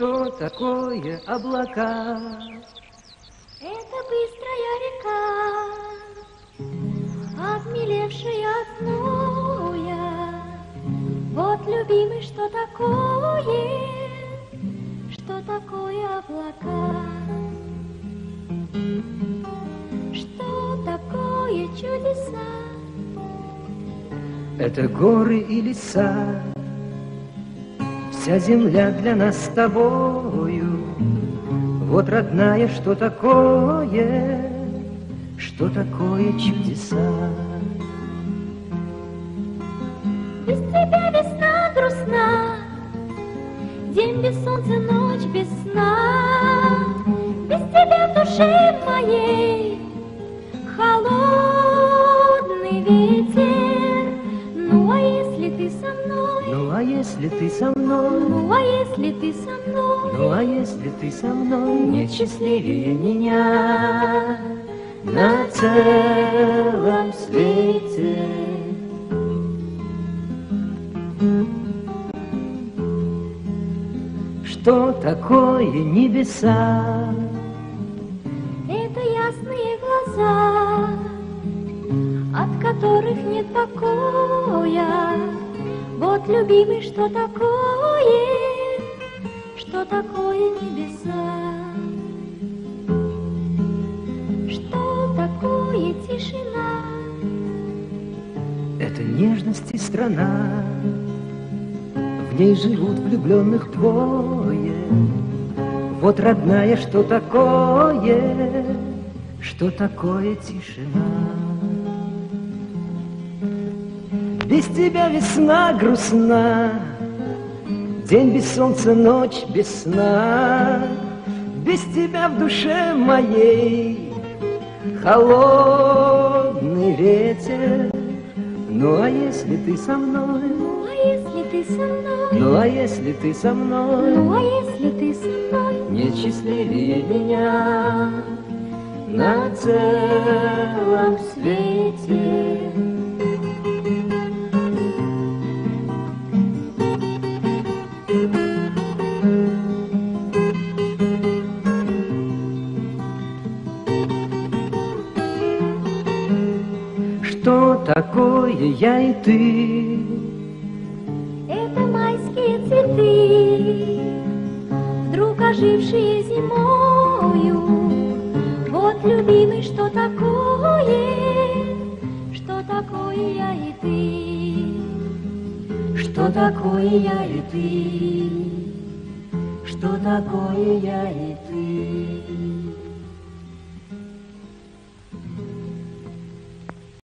Что такое облака? Это быстрая река, обмелевшая от зноя. Вот, любимый, что такое, что такое облака? Что такое чудеса? Это горы и леса, Вся земля для нас с тобою. Вот, родная, что такое, что такое чудеса? Без тебя весна грустна, День без солнца, ночь без сна. Без тебя в душе моей а если ты со мной? Ну, а если ты со мной? Ну, а если ты со мной? Нет счастливее меня на целом свете. Что такое небеса? Это ясные глаза, от которых нет покоя. Вот, любимый, что такое, что такое небеса? Что такое тишина? Это нежность и страна, В ней живут влюбленных двое. Вот, родная, что такое, Что такое тишина? Без тебя весна грустна, День без солнца, ночь без сна. Без тебя в душе моей Холодный ветер. Ну а если ты со мной? Ну, а если ты со мной? Ну а если ты со мной? Ну, а если ты со мной? Нет счастливее меня на целом свете. Что такое я и ты? Это майские цветы, вдруг ожившие зимою. Вот, любимый, что такое, что такое я и ты? Что такое я и ты? Что такое я и ты?